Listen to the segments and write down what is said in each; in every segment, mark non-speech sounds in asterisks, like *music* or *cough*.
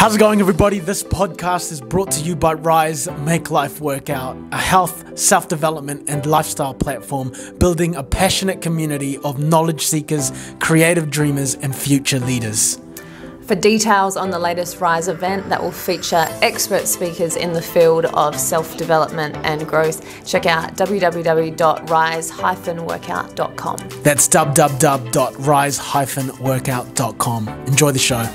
How's it going, everybody? This podcast is brought to you by Rise Make Life Workout, a health, self development, and lifestyle platform building a passionate community of knowledge seekers, creative dreamers, and future leaders. For details on the latest Rise event that will feature expert speakers in the field of self development and growth, check out www.rise-workout.com. That's www.rise-workout.com. Enjoy the show.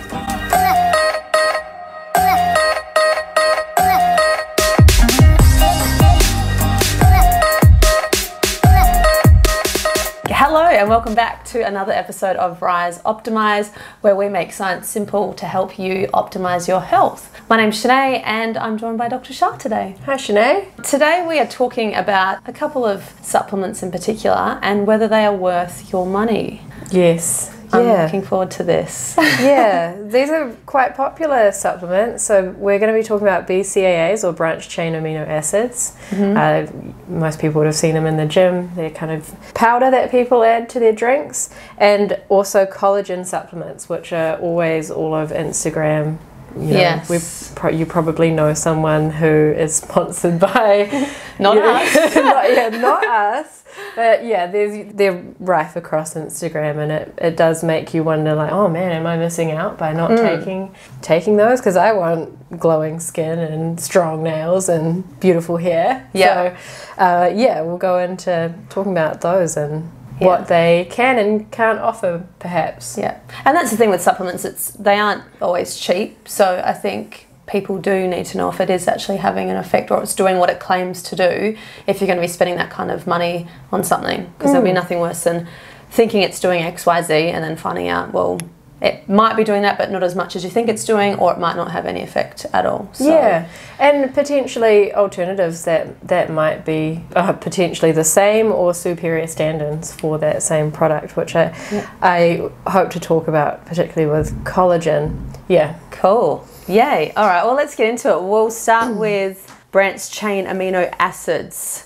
And welcome back to another episode of Rise Optimize, where we make science simple to help you optimize your health. My name's Shanae, and I'm joined by Dr. Shah today. Hi, Shanae. Today, we are talking about a couple of supplements in particular and whether they are worth your money. Yes. I'm looking forward to this. *laughs* yeah, these are quite popular supplements. So we're going to be talking about BCAAs or branched chain amino acids. Uh, most people would have seen them in the gym. They're kind of powder that people add to their drinks, and also collagen supplements, which are always all over Instagram. You know, Yes. pro- you probably know someone who is *laughs* sponsored by Not us. *laughs* not, yeah, not us. But yeah, there's they're rife across Instagram, and it, it does make you wonder, like, oh man, am I missing out by not taking taking those? Because I want glowing skin and strong nails and beautiful hair. Yeah. So, uh, yeah, we'll go into talking about those and Yeah. what they can and can't offer, perhaps. Yeah, and that's the thing with supplements; it's they aren't always cheap. So I think people do need to know if it is actually having an effect or it's doing what it claims to do. If you're going to be spending that kind of money on something, because there'll be nothing worse than thinking it's doing X, Y, Z, and then finding out well. It might be doing that, but not as much as you think it's doing, or it might not have any effect at all. So, Yeah, and potentially alternatives that that might be uh, potentially the same or superior standards for that same product, which I I hope to talk about, particularly with collagen. Yeah, Cool. Yay. All right, well, let's get into it. We'll start with branched chain amino acids.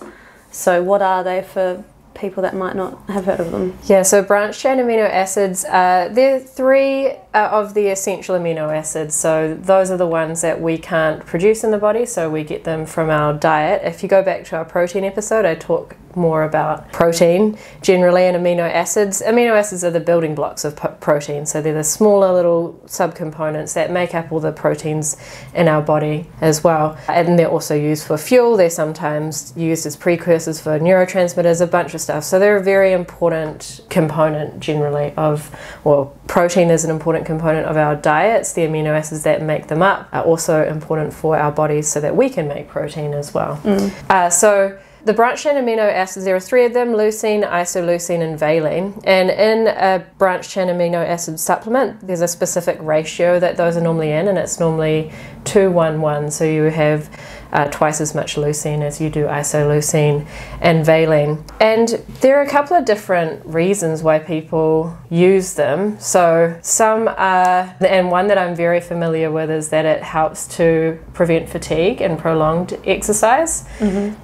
So, what are they for people that might not have heard of them? yeah. So branched chain amino acids, uh, they're three uh, of the essential amino acids. So those are the ones that we can't produce in the body, so we get them from our diet. If you go back to our protein episode, I talk more about protein generally and amino acids. Amino acids are the building blocks of protein, so they're the smaller little subcomponents that make up all the proteins in our body as well. And they're also used for fuel, they're sometimes used as precursors for neurotransmitters, a bunch of stuff. So they're a very important component generally of, well, protein is an important component of our diets. The amino acids that make them up are also important for our bodies so that we can make protein as well. Uh, so the branched chain amino acids, there are three of them leucine, isoleucine, and valine. And in a branched chain amino acid supplement, there's a specific ratio that those are normally in, and it's normally 2 1 1. So you have uh, twice as much leucine as you do isoleucine and valine. And there are a couple of different reasons why people use them. So some are, and one that I'm very familiar with is that it helps to prevent fatigue and prolonged exercise.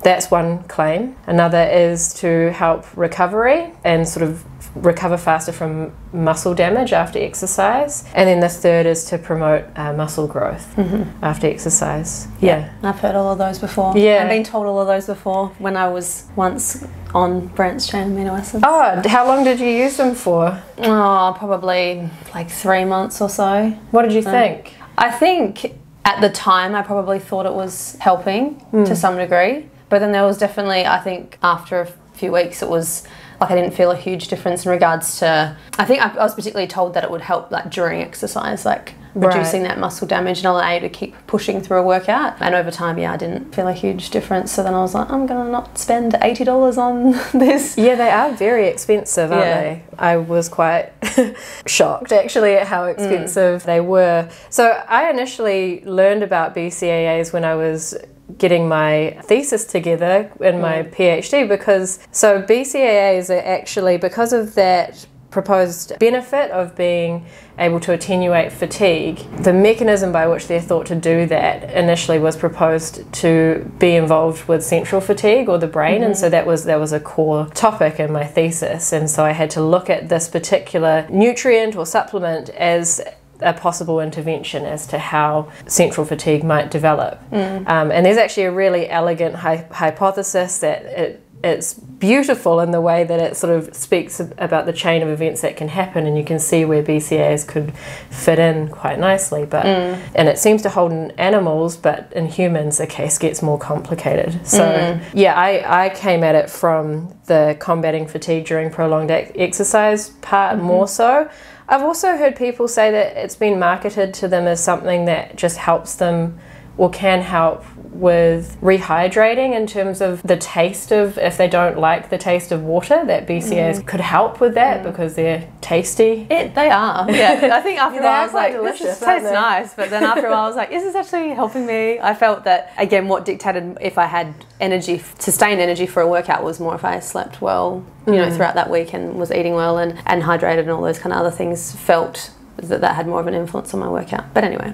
That's one claim. Another is to help recovery and sort of recover faster from muscle damage after exercise. And then the third is to promote uh, muscle growth after exercise. Yeah. I've heard all of those before. Yeah. I've been told all of those before when I was once on branched chain amino acids. Oh, how long did you use them for? Oh, probably like three months or so. What did you think? I think at the time I probably thought it was helping Hmm. to some degree, but then there was definitely, I think, after a few weeks, it was like I didn't feel a huge difference in regards to. I think I, I was particularly told that it would help like during exercise, like reducing that muscle damage and allow you to keep pushing through a workout. And over time, yeah, I didn't feel a huge difference. So then I was like, I'm gonna not spend eighty dollars on *laughs* this. Yeah, they are very expensive, aren't Yeah. they? I was quite *laughs* shocked actually at how mm. expensive they were. So I initially learned about BCAAs when I was getting my thesis together in my mm. PhD because so BCAAs are actually because of that proposed benefit of being able to attenuate fatigue. The mechanism by which they're thought to do that initially was proposed to be involved with central fatigue or the brain, and mm-hmm. so that was that was a core topic in my thesis. And so I had to look at this particular nutrient or supplement as a possible intervention as to how central fatigue might develop. Um, and there's actually a really elegant hy- hypothesis that it, it's beautiful in the way that it sort of speaks about the chain of events that can happen, and you can see where BCAAs could fit in quite nicely. But mm. and it seems to hold in animals, but in humans, the case gets more complicated. So mm. yeah, I, I came at it from the combating fatigue during prolonged ex- exercise part mm-hmm. more so. I've also heard people say that it's been marketed to them as something that just helps them or can help with rehydrating in terms of the taste of if they don't like the taste of water that BCAAs mm. could help with that mm. because they're tasty. It, they are. Yeah. I think after *laughs* They a while I was like, delicious, this tastes nice. But then after a while I was like, is this actually helping me? I felt that, again, what dictated if I had energy, sustained energy for a workout was more if I slept well, you know, mm. throughout that week and was eating well and, and hydrated and all those kind of other things felt that that had more of an influence on my workout. But anyway.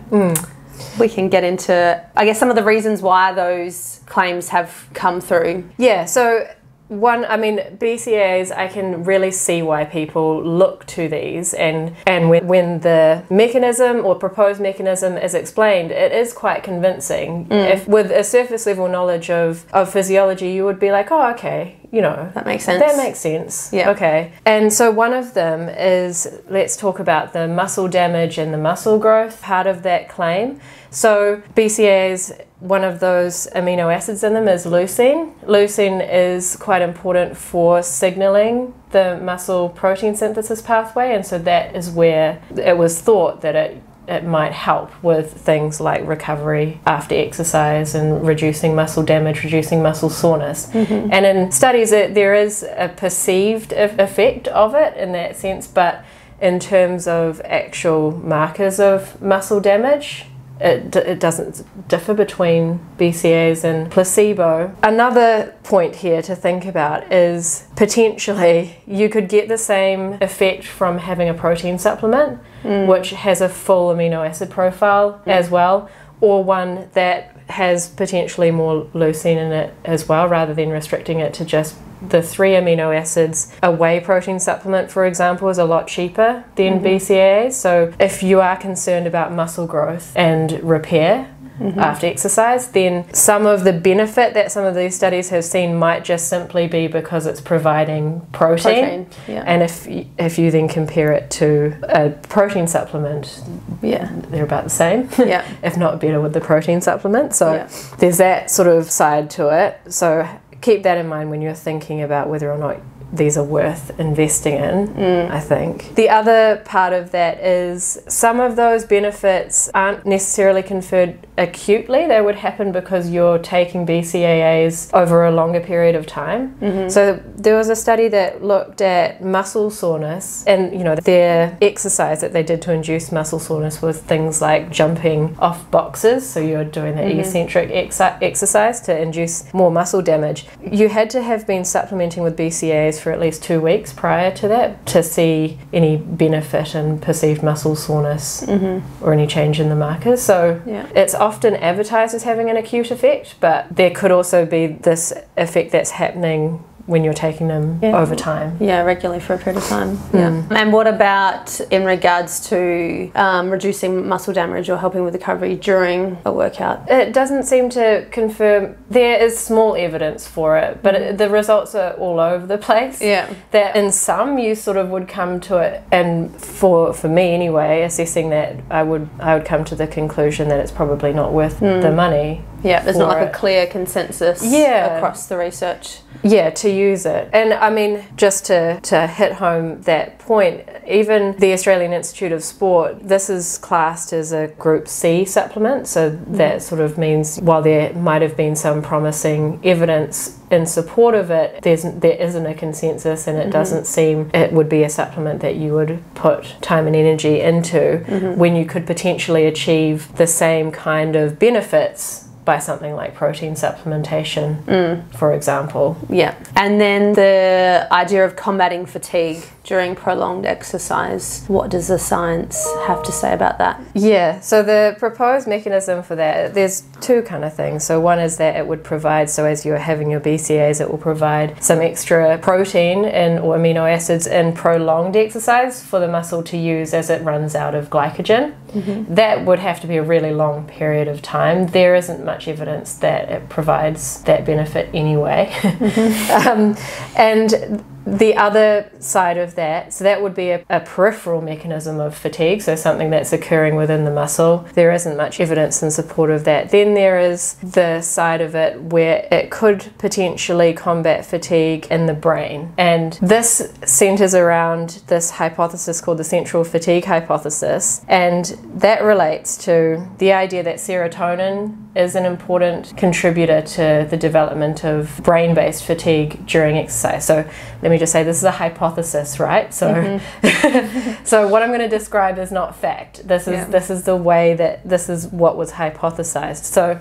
We can get into, I guess, some of the reasons why those claims have come through. Yeah, so one, I mean, BCAAs, I can really see why people look to these, and and when, when the mechanism or proposed mechanism is explained, it is quite convincing. Mm. If with a surface level knowledge of of physiology, you would be like, oh, okay, you know, That makes sense. that makes sense. Yeah. Okay. And so one of them is let's talk about the muscle damage and the muscle growth part of that claim. So BCAAs, one of those amino acids in them is leucine. Leucine is quite important for signaling the muscle protein synthesis pathway, and so that is where it was thought that it it might help with things like recovery after exercise and reducing muscle damage, reducing muscle soreness. Mm-hmm. And in studies, it, there is a perceived effect of it in that sense, but in terms of actual markers of muscle damage, it, d- it doesn't differ between BCAs and placebo. Another point here to think about is potentially you could get the same effect from having a protein supplement, mm. which has a full amino acid profile mm. as well, or one that has potentially more leucine in it as well, rather than restricting it to just the three amino acids. A whey protein supplement, for example, is a lot cheaper than mm-hmm. BCAAs. So if you are concerned about muscle growth and repair, Mm-hmm. After exercise, then some of the benefit that some of these studies have seen might just simply be because it's providing protein. Protein, yeah. And if y- if you then compare it to a protein supplement, Yeah. they're about the same *laughs* Yeah. *laughs* if not better with the protein supplement. So Yeah. there's that sort of side to it. So keep that in mind when you're thinking about whether or not these are worth investing in, Mm. I think. The other part of that is some of those benefits aren't necessarily conferred acutely. They would happen because you're taking BCAAs over a longer period of time. Mm-hmm. So there was a study that looked at muscle soreness and you know their exercise that they did to induce muscle soreness was things like jumping off boxes. So you're doing the eccentric exi- exercise to induce more muscle damage. You had to have been supplementing with BCAAs for at least two weeks prior to that to see any benefit in perceived muscle soreness mm-hmm. or any change in the markers. So Yeah. it's often advertised as having an acute effect, but there could also be this effect that's happening when you're taking them Yeah. over time. Yeah, regularly for a period of time. Yeah. And what about in regards to um, reducing muscle damage or helping with recovery during a workout? It doesn't seem to confirm, there is small evidence for it, but it, the results are all over the place. Yeah. That in some you sort of would come to it, and for for me anyway, assessing that I would I would come to the conclusion that it's probably not worth the money. Yeah, there's not like a clear consensus Yeah. across the research. Yeah, to use it. And I mean, just to, to hit home that point, even the Australian Institute of Sport, this is classed as a Group C supplement. So mm-hmm. that sort of means while there might have been some promising evidence in support of it, there's, there isn't a consensus and it mm-hmm. doesn't seem it would be a supplement that you would put time and energy into mm-hmm. when you could potentially achieve the same kind of benefits by something like protein supplementation, mm. for example. Yeah. And then the idea of combating fatigue. During prolonged exercise. What does the science have to say about that? Yeah, so the proposed mechanism for that, there's two kind of things. So one is that it would provide, so as you're having your BCAAs, it will provide some extra protein and or amino acids in prolonged exercise for the muscle to use as it runs out of glycogen. Mm-hmm. That would have to be a really long period of time. There isn't much evidence that it provides that benefit anyway. Mm-hmm. *laughs* um, and the other side of that, so that would be a, a, peripheral mechanism of fatigue, so something that's occurring within the muscle. There isn't much evidence in support of that. Then there is the side of it where it could potentially combat fatigue in the brain. And this centers around this hypothesis called the central fatigue hypothesis. And that relates to the idea that serotonin is an important contributor to the development of brain based fatigue during exercise. So let me just say this is a hypothesis, right? So mm-hmm. *laughs* so what I'm going to describe is not fact. This is yeah. this is the way that this is what was hypothesized. So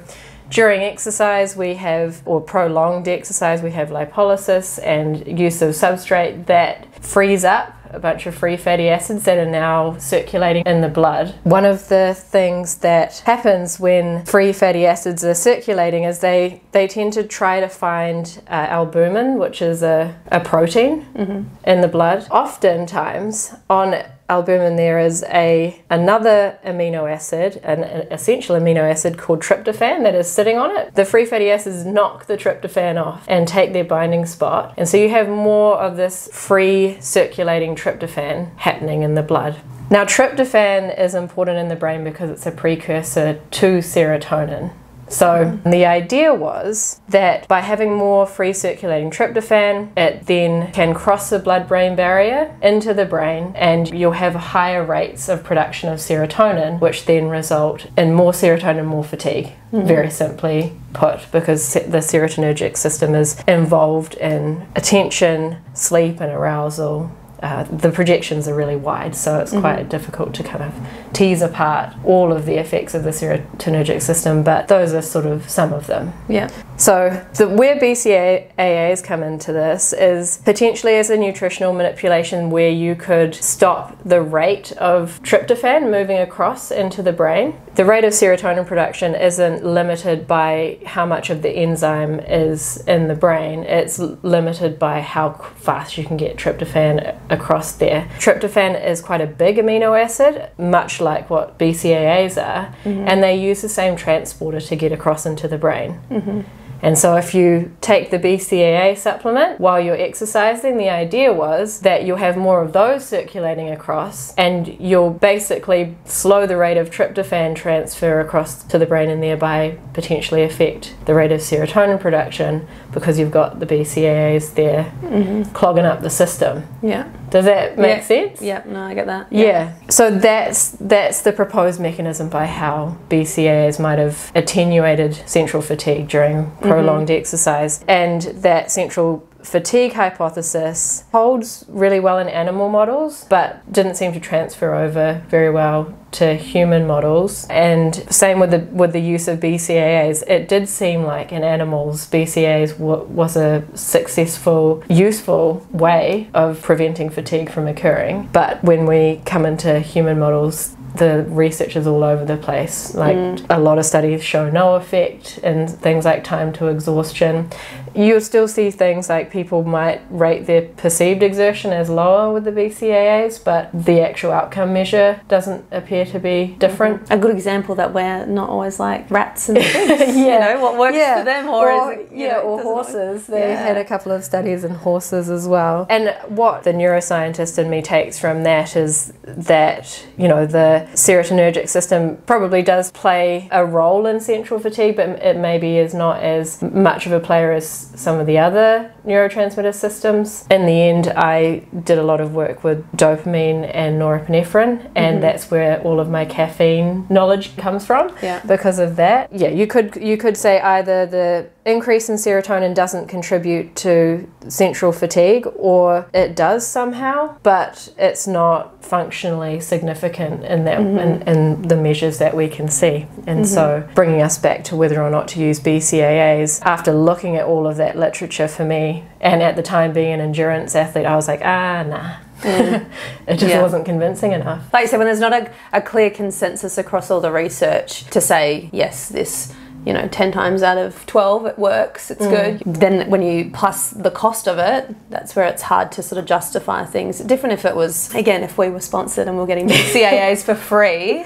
during exercise, we have, or prolonged exercise, we have lipolysis and use of substrate that frees up a bunch of free fatty acids that are now circulating in the blood. One of the things that happens when free fatty acids are circulating is they, they tend to try to find uh, albumin, which is a, a protein mm-hmm. in the blood. Oftentimes, on albumin there is a another amino acid, an, an, essential amino acid called tryptophan that is sitting on it. The free fatty acids knock the tryptophan off and take their binding spot, and so you have more of this free circulating tryptophan happening in the blood. Now, tryptophan is important in the brain because it's a precursor to serotonin. So the idea was that by having more free circulating tryptophan, it then can cross the blood brain barrier into the brain and you'll have higher rates of production of serotonin, which then result in more serotonin, more fatigue. Mm-hmm. Very simply put, because the serotonergic system is involved in attention, sleep, and arousal, uh, the projections are really wide, so it's mm-hmm. quite difficult to kind of tease apart all of the effects of the serotonergic system, but those are sort of some of them. Yeah. So, the, where BCAAs come into this is potentially as a nutritional manipulation where you could stop the rate of tryptophan moving across into the brain. The rate of serotonin production isn't limited by how much of the enzyme is in the brain, it's limited by how fast you can get tryptophan across there. Tryptophan is quite a big amino acid, much like what BCAAs are, mm-hmm. and they use the same transporter to get across into the brain. Mm-hmm. And so, if you take the BCAA supplement while you're exercising, the idea was that you'll have more of those circulating across and you'll basically slow the rate of tryptophan transfer across to the brain and thereby potentially affect the rate of serotonin production because you've got the BCAAs there mm-hmm. clogging up the system. Yeah. Does that make yeah. sense? Yeah, no, I get that. Yeah. yeah. So that's that's the proposed mechanism by how BCAAs might have attenuated central fatigue during prolonged mm-hmm. exercise, and that central fatigue hypothesis holds really well in animal models, but didn't seem to transfer over very well to human models. And same with the with the use of BCAAs. It did seem like in animals, BCAAs was a successful, useful way of preventing fatigue from occurring. But when we come into human models, the research is all over the place. Like mm. a lot of studies show no effect in things like time to exhaustion. You'll still see things like people might rate their perceived exertion as lower with the BCAAs, but the actual outcome measure doesn't appear to be different. Mm-hmm. A good example that we're not always like rats and *laughs* yeah. You know, what works yeah. for them or, or it, yeah, know, or horses. They yeah. had a couple of studies in horses as well. And what the neuroscientist in me takes from that is that, you know, the serotonergic system probably does play a role in central fatigue, but it maybe is not as much of a player as some of the other neurotransmitter systems. In the end, I did a lot of work with dopamine and norepinephrine, and mm-hmm. that's where all of my caffeine knowledge comes from. Yeah. Because of that, yeah, you could you could say either the increase in serotonin doesn't contribute to central fatigue, or it does somehow, but it's not functionally significant in that mm-hmm. in, in, the measures that we can see. And mm-hmm. so, bringing us back to whether or not to use BCAAs after looking at all of that literature for me, and at the time being an endurance athlete, I was like, ah, nah. *laughs* it just Yeah. wasn't convincing enough. Like you said, when there's not a, a clear consensus across all the research to say, yes, this, you know, 10 times out of 12 it works, it's mm. good, then when you plus the cost of it, that's where it's hard to sort of justify things. Different if it was, again, if we were sponsored and we are getting *laughs* CAAs for free,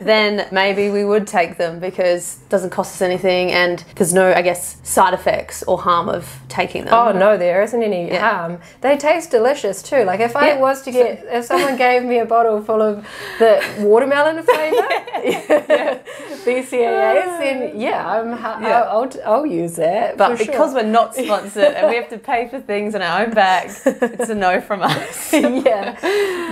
then maybe we would take them because it doesn't cost us anything and there's no, I guess, side effects or harm of taking them. Oh no, there isn't any Yeah. harm. They taste delicious too. Like if I Yeah. was to get, if someone gave me a bottle full of the watermelon *laughs* flavour, *laughs* BCAAs, then uh, yeah, I'm, ha- Yeah. I'll, I'll, I'll use it. But because sure. we're not sponsored and we have to pay for things in our own bag, it's a no from us. *laughs* yeah,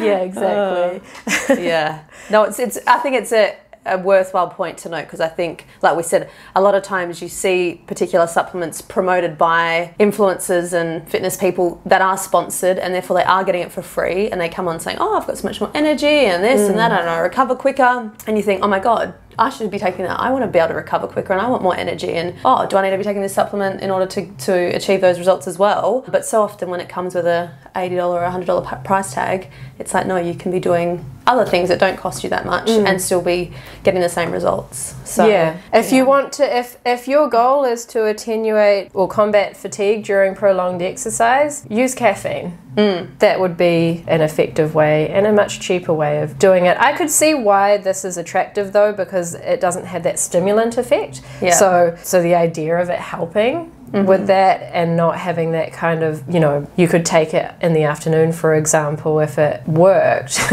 yeah, exactly. Uh, yeah. No, it's it's. I think it's a, a worthwhile point to note because I think, like we said, a lot of times you see particular supplements promoted by influencers and fitness people that are sponsored, and therefore they are getting it for free, and they come on saying, "Oh, I've got so much more energy and this and that, mm. and I recover quicker," and you think, "Oh my god." I should be taking that. I want to be able to recover quicker and I want more energy. And oh, do I need to be taking this supplement in order to, to achieve those results as well? But so often when it comes with a $80 or $100 price tag, it's like, no, you can be doing other things that don't cost you that much and still be getting the same results. So, yeah. If you want to, if if your goal is to attenuate or combat fatigue during prolonged exercise, use caffeine. Mm. That would be an effective way and a much cheaper way of doing it. I could see why this is attractive though, because it doesn't have that stimulant effect. Yeah. So so the idea of it helping. Mm-hmm. With that and not having that kind of, you know, you could take it in the afternoon, for example, if it worked. *laughs*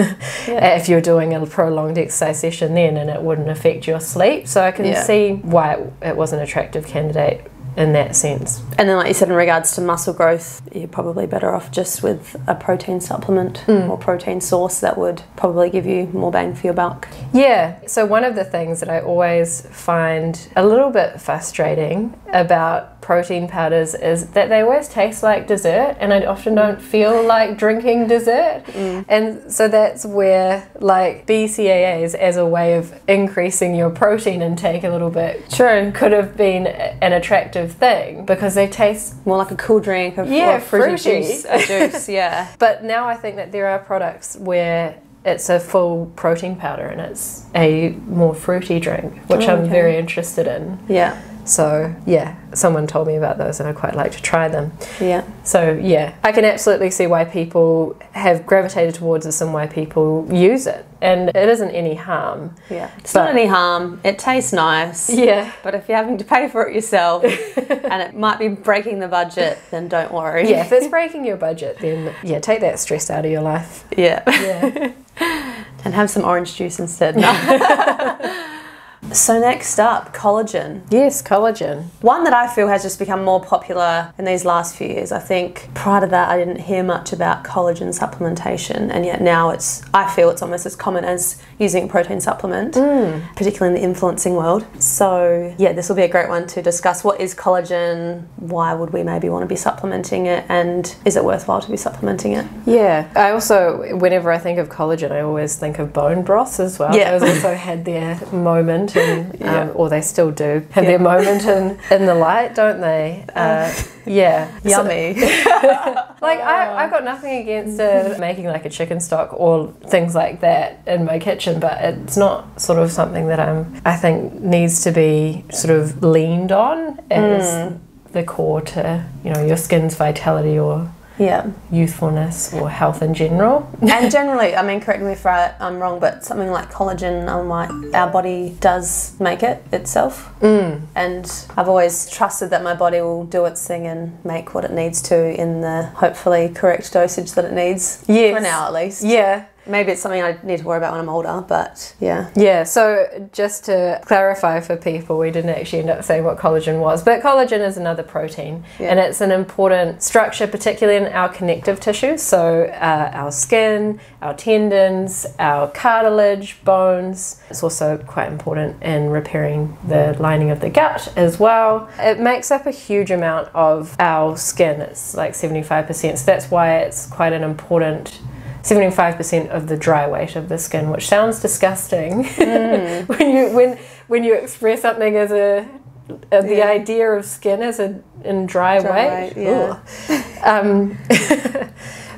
if you're doing a prolonged exercise session then and it wouldn't affect your sleep. So I can Yeah. see why it, it was an attractive candidate in that sense. And then, like you said, in regards to muscle growth, you're probably better off just with a protein supplement mm. or protein source that would probably give you more bang for your buck. Yeah. So one of the things that I always find a little bit frustrating about protein powders is that they always taste like dessert and I often don't feel like drinking dessert. Mm. And so that's where like BCAAs as a way of increasing your protein intake a little bit True. could have been an attractive thing because they taste More like a cool drink, a, Yeah, or fruity, fruity. juice, juice, *laughs* yeah. But now I think that there are products where it's a full protein powder and it's a more fruity drink, which Oh, I'm very interested in. Yeah, So, yeah, someone told me about those and I'd quite like to try them. yeah. So, yeah, I can absolutely see why people have gravitated towards this and why people use it. And it isn't any harm. Yeah. It's But- not any harm. It tastes nice. Yeah. But if you're having to pay for it yourself *laughs* and it might be breaking the budget, then don't worry. Yeah, if it's *laughs* breaking your budget, then yeah, take that stress out of your life. Yeah. Yeah. *laughs* And have some orange juice instead. No. So next up, collagen. yes, collagen. One that I feel has just become more popular in these last few years. I think prior to that, I didn't hear much about collagen supplementation, and yet now it's, I feel it's almost as common as using a protein supplement, mm. particularly in the influencing world. So, yeah, this will be a great one to discuss what is collagen, why would we maybe want to be supplementing it, and is it worthwhile to be supplementing it? Yeah. I also, whenever I think of collagen, I always think of bone broth as well. Yeah. Those also had their moment, and, um, Yeah. or they still do have Yeah. their moment in, *laughs* in the light, don't they? Uh, yeah. Yummy. *laughs* like, I, I've got nothing against uh, making like a chicken stock or things like that in my kitchen, but it's not sort of something that I'm, I think needs to be sort of leaned on as the core to, you know, your skin's vitality or yeah. youthfulness or health in general. and *laughs* generally, I mean, correct me if I, I'm wrong, but something like collagen, um, like our body does make it itself. Mm. And I've always trusted that my body will do its thing and make what it needs to in the hopefully correct dosage that it needs. Yes. For now, at least. Yeah. Maybe it's something I need to worry about when I'm older, but yeah. Yeah, so just to clarify for people, we didn't actually end up saying what collagen was, but collagen is another protein Yeah. and it's an important structure, particularly in our connective tissue. So, uh, our skin, our tendons, our cartilage, bones. It's also quite important in repairing the lining of the gut as well. It makes up a huge amount of our skin, it's like 75%. So, that's why it's quite an important 75% of the dry weight of the skin, which sounds disgusting *laughs* when you when when you express something as a, uh, the Yeah. idea of skin as a in dry, Dry weight. weight, yeah. Um, *laughs*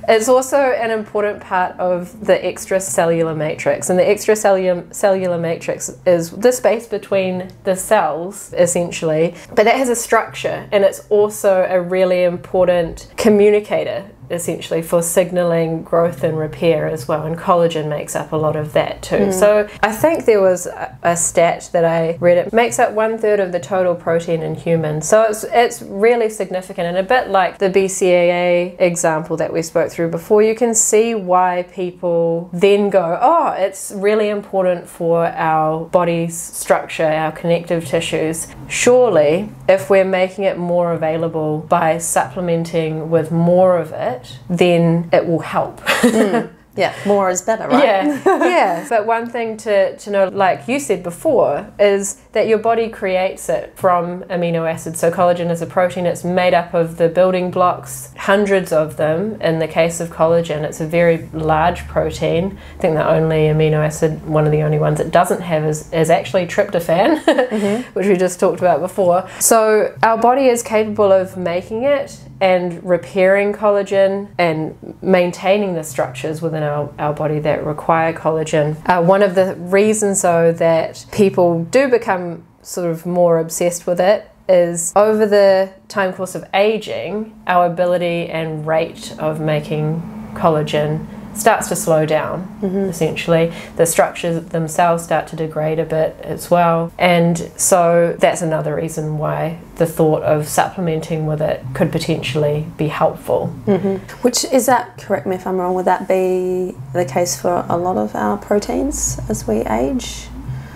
It's also an important part of the extracellular matrix, and the extracellular cellular matrix is the space between the cells, essentially. But that has a structure, and it's also a really important communicator essentially for signaling growth and repair as well and collagen makes up a lot of that too. Mm. so i think there was a, a, stat that i read it makes up one third of the total protein in humans so it's it's really significant and a bit like the bcaa example that we spoke through before you can see why people then go oh it's really important for our body's structure our connective tissues. Surely if we're making it more available by supplementing with more of it it, then it will help. mm. *laughs* Yeah, more is better, right? Yeah, *laughs* yeah. But one thing to, to know, like you said before, is that your body creates it from amino acids. So collagen is a protein. It's made up of the building blocks, hundreds of them. In the case of collagen, it's a very large protein. I think the only amino acid, one of the only ones it doesn't have, is, is actually tryptophan, *laughs* mm-hmm. which we just talked about before. So our body is capable of making it and repairing collagen and maintaining the structures within our, our body that require collagen. Uh, one of the reasons, though, that people do become sort of more obsessed with it is over the time course of aging, our ability and rate of making collagen starts to slow down mm-hmm. essentially. The structures themselves start to degrade a bit as well. And so that's another reason why the thought of supplementing with it could potentially be helpful. Mm-hmm. which is that correct me if i'm wrong would that be the case for a lot of our proteins as we age?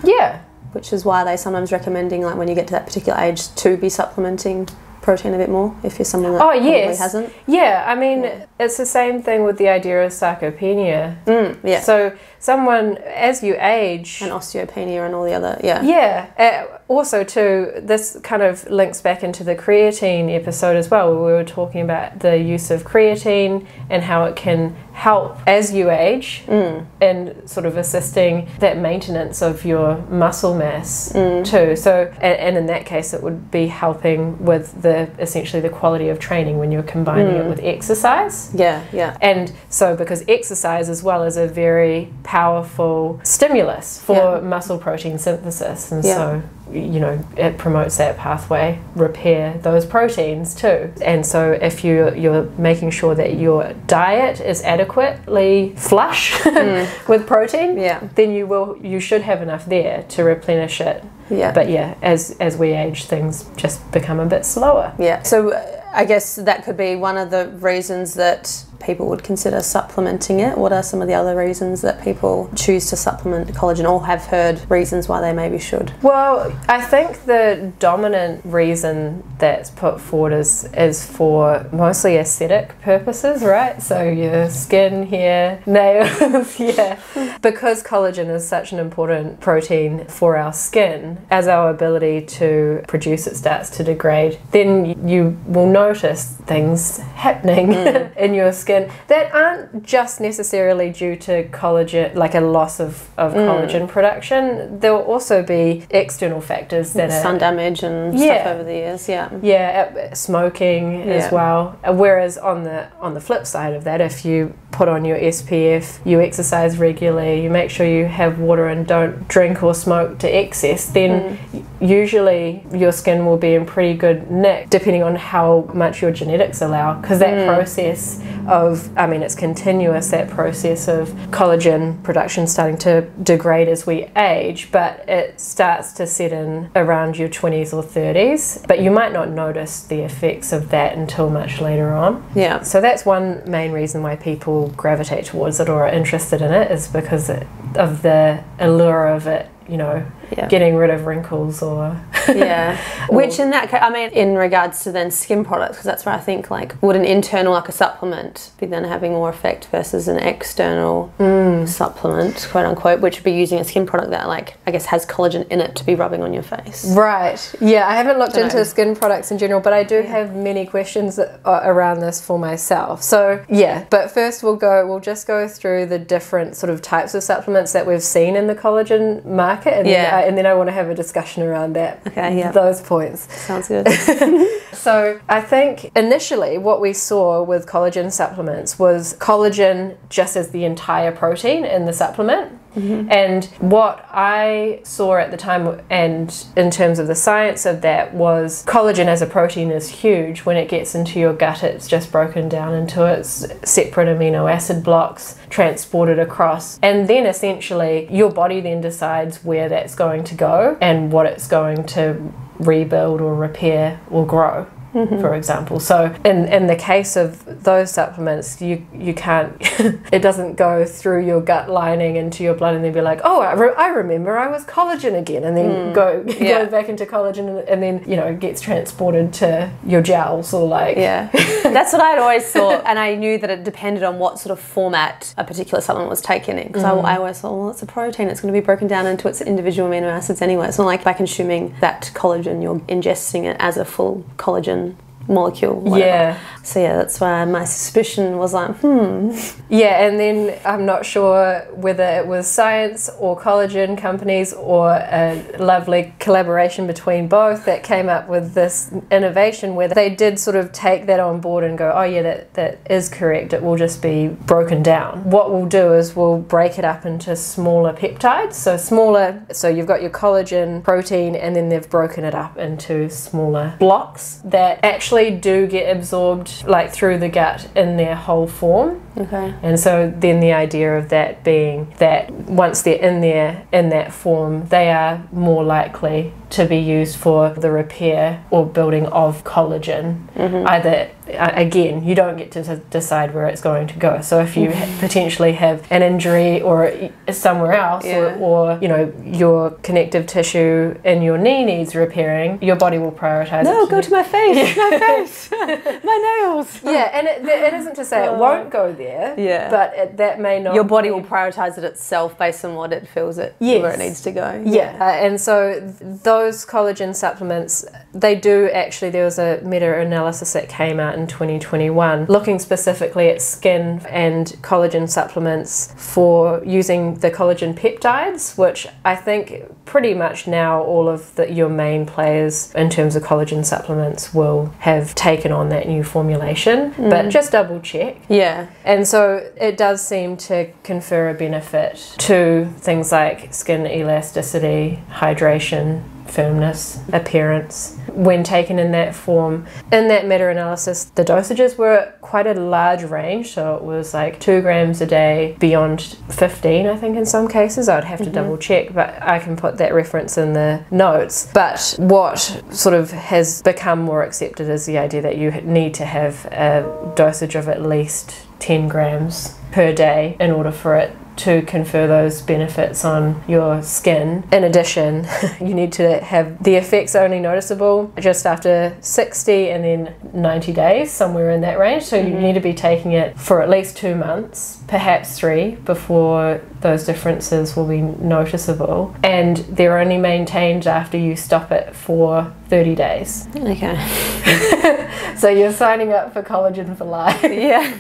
Yeah. Which is why they sometimes recommending like when you get to that particular age to be supplementing protein a bit more if you're someone that oh, yes. hasn't. Yeah, I mean, yeah. it's the same thing with the idea of sarcopenia. Mm, yeah. So someone, as you age, and osteopenia and all the other, yeah. Yeah. Uh, also, too, this kind of links back into the creatine episode as well, where we were talking about the use of creatine and how it can help as you age mm. and sort of assisting that maintenance of your muscle mass mm. too. So, and, and, in that case, it would be helping with the essentially the quality of training when you're combining mm. it with exercise. Yeah, yeah. And so, because exercise as well is a very powerful stimulus for yeah. muscle protein synthesis, and yeah. so you know it promotes that pathway repair those proteins too. And so if you you're making sure that your diet is adequately flush *laughs* mm. with protein yeah. then you will you should have enough there to replenish it. Yeah. But yeah as as we age things just become a bit slower. Yeah. So I guess that could be one of the reasons that people would consider supplementing it. What are some of the other reasons that people choose to supplement collagen or have heard reasons why they maybe should? Well, I think the dominant reason that's put forward is, is for mostly aesthetic purposes, right? So your skin, hair, nails, *laughs* yeah. Because collagen is such an important protein for our skin, as our ability to produce it starts to degrade, then you will notice things happening mm. *laughs* in your skin that aren't just necessarily due to collagen, like a loss of, of mm. collagen production. There will also be external factors that sun are, damage and yeah. stuff over the years. Yeah, yeah, uh, smoking yeah. as well. Whereas on the on the flip side of that, if you put on your SPF, you exercise regularly, you make sure you have water and don't drink or smoke to excess, then mm. usually your skin will be in pretty good nick, depending on how much your genetics allow. Because that mm. process of, I mean, it's continuous, that process of collagen production starting to degrade as we age, but it starts to set in around your 20s or 30s. But you might not notice the effects of that until much later on. Yeah. So that's one main reason why people gravitate towards it or are interested in it is because of the allure of it you know, yeah. getting rid of wrinkles or yeah. *laughs* Which in that case, I mean, in regards to then skin products, because that's where I think like would an internal like a supplement be then having more effect versus an external mm. supplement, quote unquote, which would be using a skin product that like I guess has collagen in it to be rubbing on your face. Right. Yeah, I haven't looked into know. skin products in general, but I do yeah. have many questions around this for myself. So yeah, but first we'll go. We'll just go through the different sort of types of supplements that we've seen in the collagen market market and yeah. Uh, and then I want to have a discussion around that. Okay, yeah. Those points. Sounds good. *laughs* So I think initially what we saw with collagen supplements was collagen just as the entire protein in the supplement. Mm-hmm. And what I saw at the time, and in terms of the science of that, was collagen as a protein is huge. When it gets into your gut, it's just broken down into its separate amino acid blocks, transported across, and then essentially your body then decides where that's going to go and what it's going to rebuild or repair or grow. Mm-hmm. For example, so in in the case of those supplements, you you can't. *laughs* it doesn't go through your gut lining into your blood and then be like, oh, I, re- I remember I was collagen again, and then mm. *laughs* go Yeah. go back into collagen, and, and then you know gets transported to your jowls or like Yeah, *laughs* that's what I'd always thought, and I knew that it depended on what sort of format a particular supplement was taken in. Because I, mm-hmm. I always thought, well, it's a protein; it's going to be broken down into its individual amino acids anyway. It's not like by consuming that collagen, you're ingesting it as a full collagen molecule. whatever. Yeah. So yeah, that's why my suspicion was like, hmm. Yeah, and then I'm not sure whether it was science or collagen companies or a lovely collaboration between both that came up with this innovation where they did sort of take that on board and go, oh, yeah, that, that is correct. It will just be broken down. What we'll do is we'll break it up into smaller peptides. So, smaller, so you've got your collagen protein, and then they've broken it up into smaller blocks that actually do get absorbed like through the gut in their whole form. Okay. And so then the idea of that being that once they're in there in that form, they are more likely to be used for the repair or building of collagen. Either uh, again, you don't get to decide where it's going to go. So if you potentially have an injury or somewhere else, Yeah. or, or you know your connective tissue in your knee needs repairing, your body will prioritize. No, it go to my face, my *laughs* face, *laughs* my nails. yeah, and it, it isn't to say it won't go there. Yeah. but it, that may not. Your body will prioritize it itself based on what it feels it Yes. where it needs to go. Yeah, uh, and so those collagen supplements, they do actually. There was a meta-analysis that came out in 2021 looking specifically at skin and collagen supplements for using the collagen peptides, which I think pretty much now all of the, your main players in terms of collagen supplements will have taken on that new formulation. But mm. just double check. Yeah. And so it does seem to confer a benefit to things like skin elasticity, hydration, firmness, appearance. When taken in that form, in that meta analysis, the dosages were quite a large range. So it was like two grams a day, beyond 15, I think, in some cases. I'd have to mm-hmm. double check, but I can put that reference in the notes. But what sort of has become more accepted is the idea that you need to have a dosage of at least 10 grams per day in order for it to confer those benefits on your skin. In addition, *laughs* you need to have the effects only noticeable just after 60 and then 90 days, somewhere in that range. So you mm-hmm. need to be taking it for at least two months, perhaps three, before those differences will be noticeable. And they're only maintained after you stop it for 30 days. Okay. *laughs* So you're signing up for collagen for life. *laughs* yeah.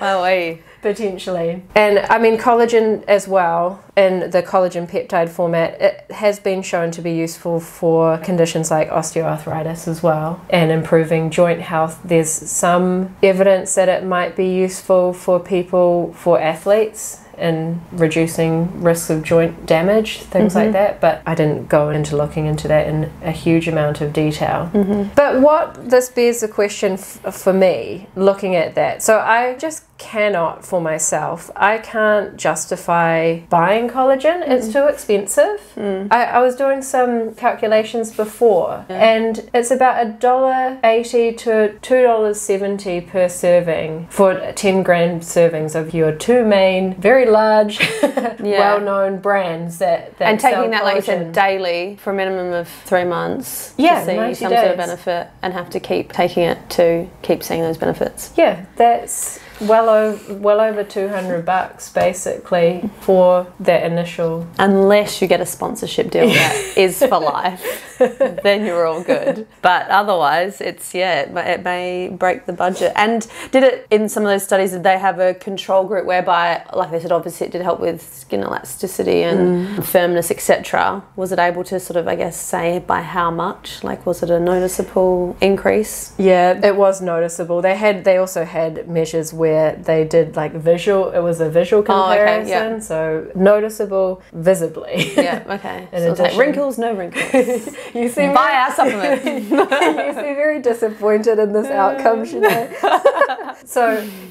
Wow. Potentially. And I mean, collagen as well, in the collagen peptide format, it has been shown to be useful for conditions like osteoarthritis as well and improving joint health. There's some evidence that it might be useful for people, for athletes. In reducing risks of joint damage, things like mm-hmm. that, but I didn't go into looking into that in a huge amount of detail. Mm-hmm. But what this bears the question f- for me, looking at that, so I just cannot for myself. I can't justify buying collagen. Mm-hmm. It's too expensive. Mm. I, I was doing some calculations before, and it's about a dollar eighty to two dollars seventy per serving for ten gram servings of your two main, very large, *laughs* well-known brands that, that and taking that, like you said, daily for a minimum of three months Yeah, to see 90 some sort of benefit and have to keep taking it to keep seeing those benefits. Yeah, that's well over well over two hundred bucks basically for that initial. Unless you get a sponsorship deal that *laughs* is for life, then you're all good. But otherwise, it's yeah, it may, it may break the budget. And did it in some of those studies? Did they have a control group whereby, like they said, obviously it did help with skin elasticity and mm. firmness, etc. Was it able to sort of, I guess, say by how much? Like, was it a noticeable increase? Yeah, it was noticeable. They had they also had measures where they did like visual. It was a visual Oh, okay, comparison, yeah. so noticeable visibly. Yeah. *laughs* Okay. In so like wrinkles, no wrinkles. *laughs* you seem Buy our supplement. you seem very disappointed in this outcome, *laughs* Sinead. so,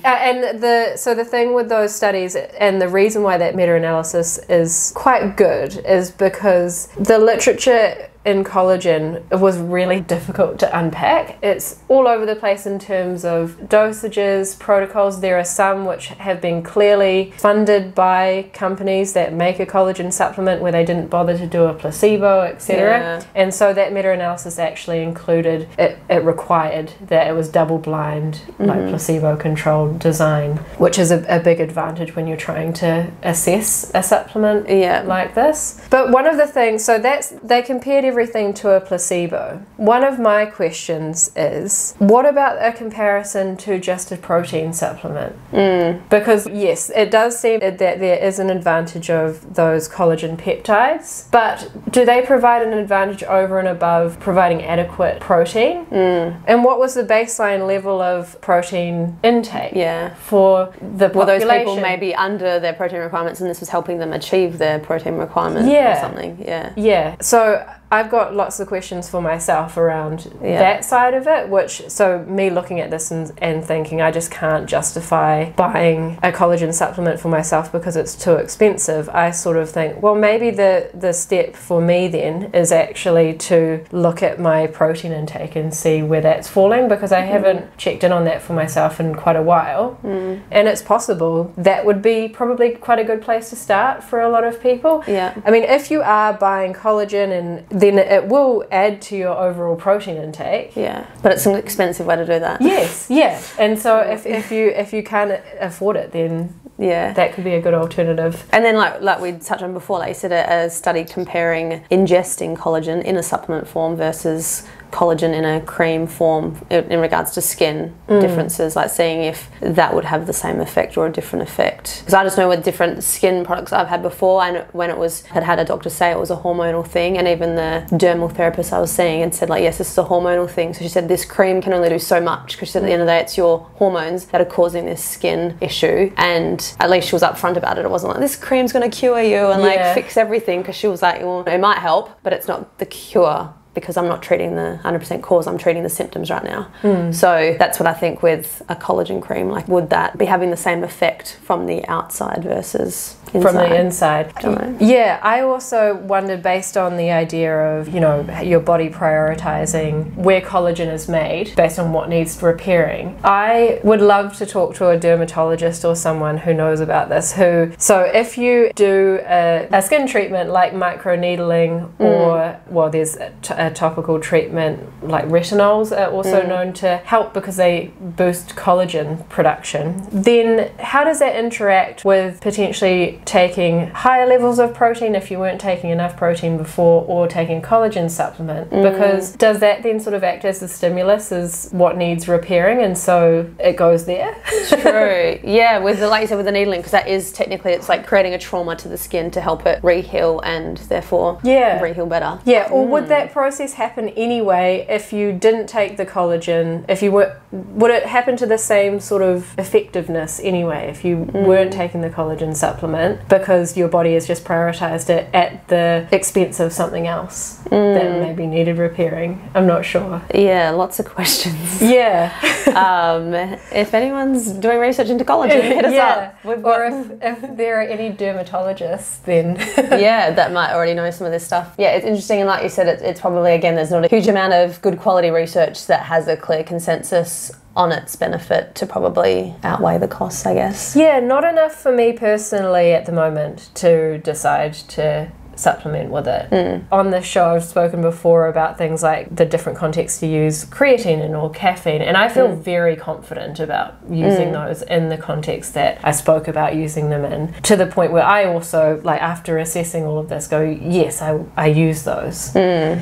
uh, and the so the thing with those studies, and the reason why that meta-analysis is quite good, is because the literature in collagen it was really difficult to unpack. It's all over the place in terms of dosages, protocols. There are some which have been clearly funded by companies that make a collagen supplement where they didn't bother to do a placebo, etc. Yeah. And so that meta analysis actually included, it, it required that it was double blind, like mm-hmm. placebo controlled design, which is a, a big advantage when you're trying to assess a supplement Yeah. like this. But one of the things, so that's, they compared everything to a placebo. One of my questions is, what about a comparison to just a protein supplement? Mm. Because yes, it does seem that there is an advantage of those collagen peptides, but do they provide an advantage over and above providing adequate protein? Mm. And what was the baseline level of protein intake Yeah. for the population? those people maybe under their protein requirements and this was helping them achieve their protein requirement Yeah. or something? Yeah. Yeah. So I've got lots of questions for myself around Yeah. that side of it, which, so me looking at this and, and thinking I just can't justify buying a collagen supplement for myself because it's too expensive, I sort of think, well, maybe the, the step for me then is actually to look at my protein intake and see where that's falling because I mm. haven't checked in on that for myself in quite a while. Mm. And it's possible that would be probably quite a good place to start for a lot of people. Yeah. I mean, if you are buying collagen, and then it will add to your overall protein intake. Yeah. But it's an expensive way to do that. Yes, *laughs* yeah. And so if, if you if you can't afford it, then Yeah. that could be a good alternative. And then, like like we touched on before, like you said, a, a study comparing ingesting collagen in a supplement form versus collagen in a cream form in, regards to skin mm. differences, like seeing if that would have the same effect or a different effect. Because I just know with different skin products I've had before, and when it was had had a doctor say it was a hormonal thing, and even the dermal therapist I was seeing and said like, yes, this is a hormonal thing. So she said this cream can only do so much because at the end of the day it's your hormones that are causing this skin issue, and at least she was upfront about it. It wasn't like this cream's going to cure you and like fix everything because she was like, well, it might help, but it's not the cure because I'm not treating the 100% cause, I'm treating the symptoms right now. Hmm. So that's what I think with a collagen cream. Like, would that be having the same effect from the outside versus inside? From the inside. Yeah, I also wondered based on the idea of, you know, your body prioritizing where collagen is made based on what needs repairing. I would love to talk to a dermatologist or someone who knows about this who so if you do a, a skin treatment like microneedling mm. or well there's a, t- a topical treatment like retinols are also mm. known to help because they boost collagen production then how does that interact with potentially taking higher levels of protein if you weren't taking enough protein before or taking a collagen supplement mm. because does that then sort of act as the stimulus as what needs repairing and so it goes there True. *laughs* Yeah, with the like you said with the needling, because that is technically it's like creating a trauma to the skin to help it reheal and therefore Yeah. reheal better. Yeah, or would mm. that process happen anyway if you didn't take the collagen? If you were, would it happen to the same sort of effectiveness anyway if you mm. weren't taking the collagen supplement because your body has just prioritized it at the expense of something else that maybe needed repairing? I'm not sure. Yeah, lots of questions. *laughs* Yeah, um, if anyone's doing research into collagen, *laughs* hit us yeah. up. We've Or if, if there are any dermatologists, then *laughs* yeah, that might already know some of this stuff. Yeah, it's interesting, and like you said, it's, it's probably again there's not a huge amount of good quality research that has a clear consensus on its benefit to probably outweigh the costs, I guess. Yeah, not enough for me personally at the moment to decide to supplement with it. Mm. On this show, I've spoken before about things like the different contexts you use creatine in or caffeine, and I feel mm. very confident about using mm. those in the context that I spoke about using them in, to the point where I also, like, after assessing all of this, go, yes, I, I use those.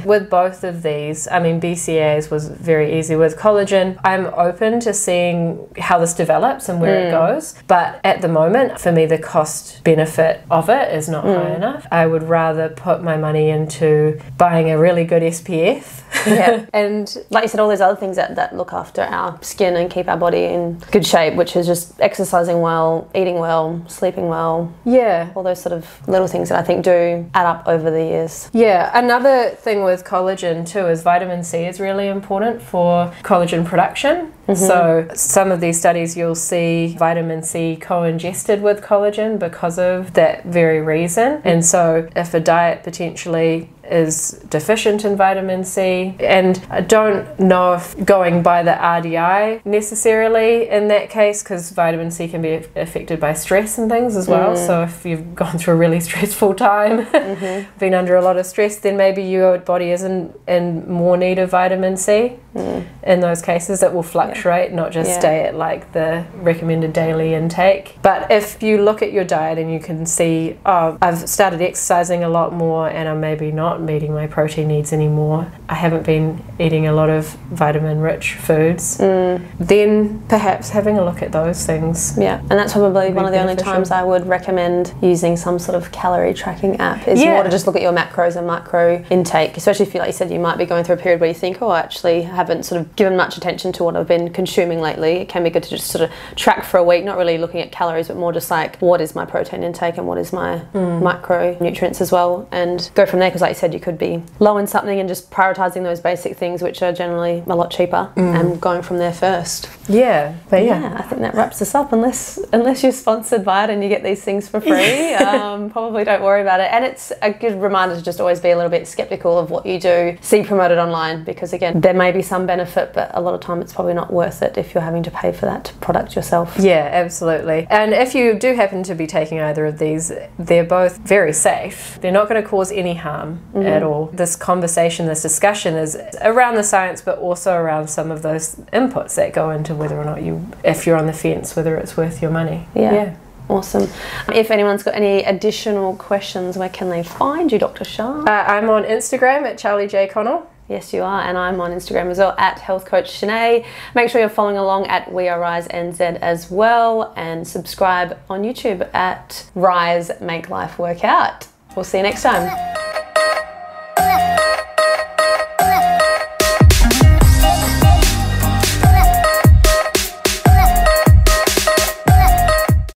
With both of these, I mean, BCAAs was very easy. With collagen, I'm open to seeing how this develops and where it goes, but at the moment, for me, the cost benefit of it is not high enough. I would rather put my money into buying a really good SPF. Yeah. *laughs* and like you said, all those other things that, that look after our skin and keep our body in good shape, which is just exercising well, eating well, sleeping well, yeah, all those sort of little things that I think do add up over the years. Yeah, another thing with collagen too is vitamin C is really important for collagen production. Mm-hmm. So, some of these studies you'll see vitamin C co ingested with collagen because of that very reason. And so, if a diet potentially is deficient in vitamin C, and I don't know if going by the RDI necessarily in that case, because vitamin C can be affected by stress and things as well. Mm. So, if you've gone through a really *laughs* stressful time, mm-hmm. been under a lot of stress, then maybe your body is in, in more need of vitamin C. Mm. In those cases, it will fluctuate, not just Yeah. stay at like the recommended daily intake. But if you look at your diet and you can see, oh, I've started exercising a lot more and I'm maybe not meeting my protein needs anymore, I haven't been eating a lot of vitamin rich foods, mm. then perhaps having a look at those things. Yeah, and that's probably one of the only times I would recommend using some sort of calorie tracking app. Is Yeah. more to just look at your macros and macro intake, especially if you, like you said, you might be going through a period where you think, oh, I actually haven't sort of given much attention to what I've been consuming lately. It can be good to just sort of track for a week, not really looking at calories, but more just like what is my protein intake and what is my mm. micronutrients as well, and go from there. Because, like you said, you could be low in something and just prioritizing those basic things, which are generally a lot cheaper, and going from there first. Yeah, but yeah. Yeah, I think that wraps us up. Unless unless you're sponsored by it and you get these things for free, *laughs* um, probably don't worry about it. And it's a good reminder to just always be a little bit skeptical of what you do see promoted online because again, there may be some benefit, but a lot of time it's probably not worth it if you're having to pay for that product yourself. Yeah, absolutely. And if you do happen to be taking either of these, they're both very safe. They're not going to cause any harm at all. This conversation, this discussion is around the science, but also around some of those inputs that go into whether or not you, if you're on the fence, whether it's worth your money. Yeah. Awesome. If anyone's got any additional questions, where can they find you, Dr. Shah? Uh, I'm on Instagram at Charlie J. Connell. Yes, you are, and I'm on Instagram as well at Health Coach Shanae. Make sure you're following along at We Are Rise NZ as well, and subscribe on YouTube at Rise Make Life Work Out. We'll see you next time.